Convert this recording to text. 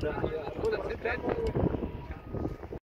Да.